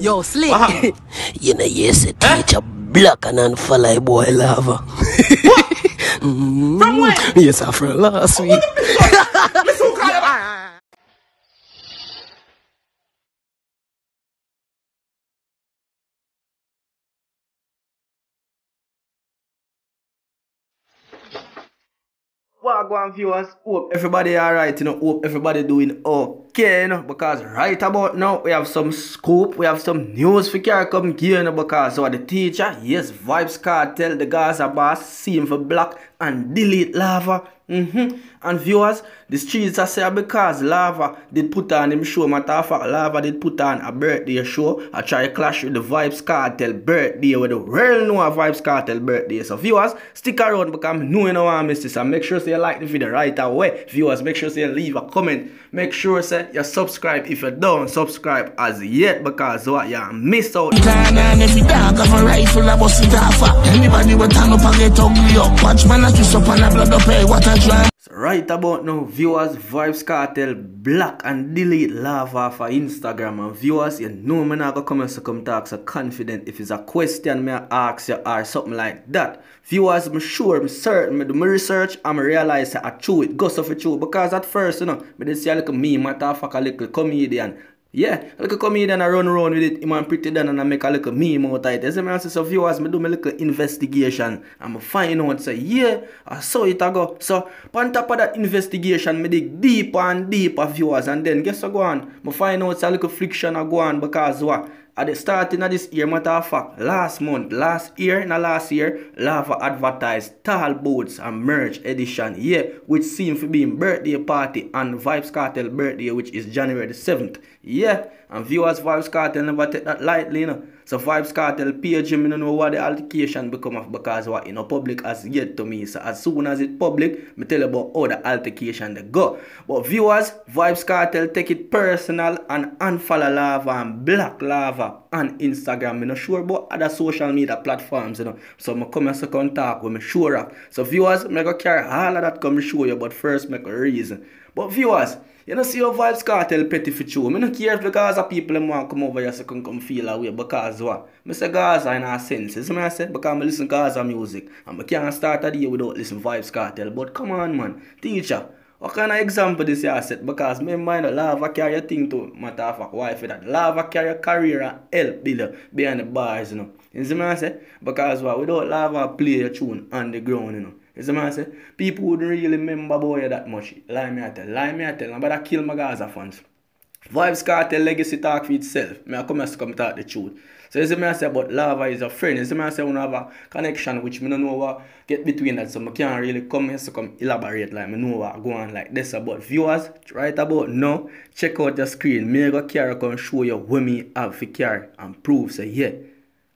Yo, Slick. you know, yes, a teacher black and unfollow boy lava. mm, From when? Yes, from last week. Wagwan viewers, hope everybody alright, you know, hope everybody doing okay, know, because right about now we have some scoop, we have some news for care come here, because so the teacher, yes, Vybz Kartel, the Gaza boss, see him for black and delete lava. Mm-hmm. And viewers, the streets are say because Lava did put on him show. Matter of fact, Lava did put on a birthday show. I try to clash with the Vybz Kartel birthday with the real know Vybz Kartel birthday. So viewers, stick around because I know you know I miss this. And make sure say you like the video right away. Viewers, make sure say leave a comment. Make sure say you subscribe if you don't subscribe as yet because what you miss out. I. Anybody turn up and get ugly up. Watch man, I twist up and a blood up, hey, what a drama. So right about now, viewers, Vybz Kartel block and delete lava for Instagram. And viewers, you know me not gonna come here to come talk so confident. If it's a question me I ask you or something like that. Viewers, I'm sure, I'm certain, me do my research and I realize I true it, go so for true. Because at first, you know, me did see a little meme, matter of fact, a little comedian. Yeah, a little comedian I run around with it, him and pretty done and I make a little meme out of it. As I say, so viewers, me do my little investigation and I find out, say, yeah, I saw it ago. go. So, on top of that investigation, me dig deeper and deeper, viewers, and then guess what go on? Me find out a little friction I go on because what? At the starting of this year, matter of fact, last month, last year, na last year, Lava advertised tall boats and merch edition, yeah, which seems to be in birthday party and Vybz Kartel birthday, which is January the 7th. Yeah, and viewers Vybz Kartel never take that lightly, you know. So Vybz Kartel page, me no know what the altercation become of because what in know, public as yet to me. So as soon as it public, me tell about how the altercation they go. But viewers, Vybz Kartel take it personal and unfollow Lava and block Lava on Instagram. Me not sure about other social media platforms, you know. So me come to come talk with me sure of. So viewers, me go carry all of that come show you, but first make a reason. But viewers, you know see your Vybz Kartel petty for true. Me not care if the Gaza people want come over here so come come feel away because what? Me say Gaza in a sense. You see me I say? Because me listen Gaza music. And me can't start a day without listen Vybz Kartel. But come on man, teacher. What kind of example this year set? Because me mind lava carry thing to matter of fact wife that lava carry career and help build behind the bars, you know. You see me I say? Because what without lava play a tune on the ground, you know. You see me I say? People wouldn't really remember boy that much. Lie me I tell, lie me I tell, but I kill my Gaza fans. Vybz Kartel legacy talk for itself. Me I come to come talk the truth. So you see me I say but lava is a friend. You see me I say we have a connection which me don't know what get between that. So me can't really come here to come elaborate like me know what go on like this. About viewers, right about now, check out the screen. Me go carry come show you what me have for carry and prove say yeah.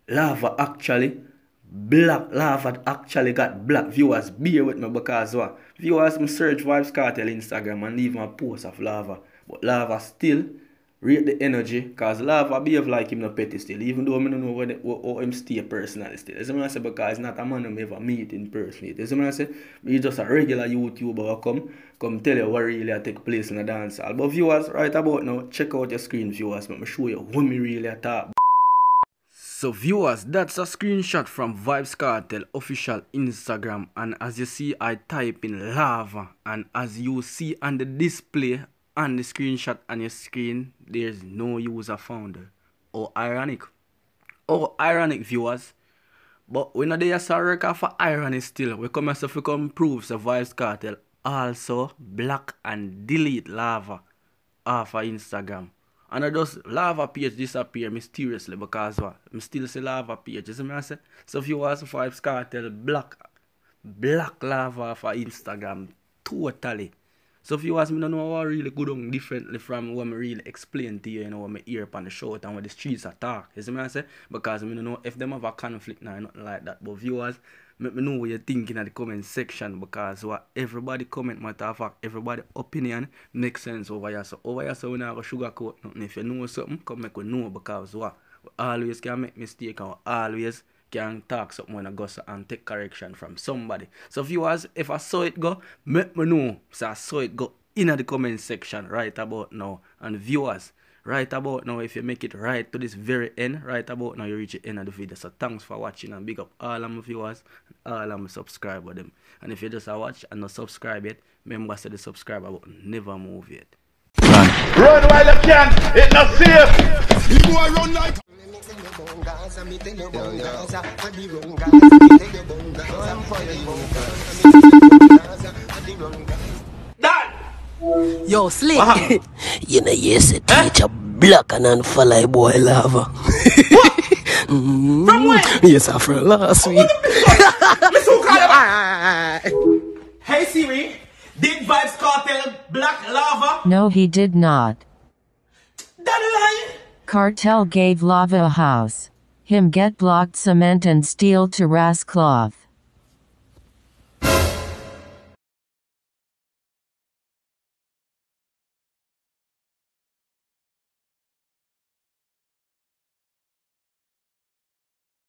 Lava actually black lava actually got black viewers bear with me because what viewers me search Vybz Kartel instagram and leave my post of lava but lava still rate the energy cause lava behave like him no petty still even though I don't know what, what, how him stay personally still. As I say because not a man who ever meet in person as I say he just a regular youtuber who come come tell you what really take place in a dance hall. But viewers right about now check out your screen viewers. Let me show you what me really talk. So viewers, that's a screenshot from Vybz Kartel official Instagram. And as you see I type in lava. And as you see on the display on the screenshot on your screen there's no user found. Oh ironic. Oh ironic viewers. But we know there's a record for irony still. We come as if we come prove the Vybz Kartel also block and delete lava off of Instagram. And I just lava page disappear mysteriously because what? I still see lava page. You see me say? So if you want to Vybz Kartel black black lava for Instagram totally. So if you ask me, don't know what really good on differently from what I really explain to you, you know, what I hear upon the show and what the streets attack. You see me I say? Because I don't know if them have a conflict now, nothing like that. But viewers, let me know what you're thinking in the comment section because what everybody comment matter of fact, everybody opinion makes sense over here. So over here so we not go sugarcoat nothing. If you know something, come make we know because what always can make mistake and always can talk something when I go and take correction from somebody. So viewers, if I saw it go, make me know. So I saw it go in the comment section right about now. And viewers, right about now, if you make it right to this very end, right about now, you reach the end of the video. So thanks for watching and big up all of my viewers and all of my subscribers them. And if you just watch and not subscribe yet, remember to the subscribe button never move yet. Run while you can, it's not safe. The boy run like Yo, Slick. What happened? you know, yes, a teacher black and unfollow a boy lava. mm. From when? Yes, I from last week. Hey Siri, did Vybz Kartel Black Lava? No, he did not. Kartel gave Lava a house. Him get blocked cement and steel to Rasclov.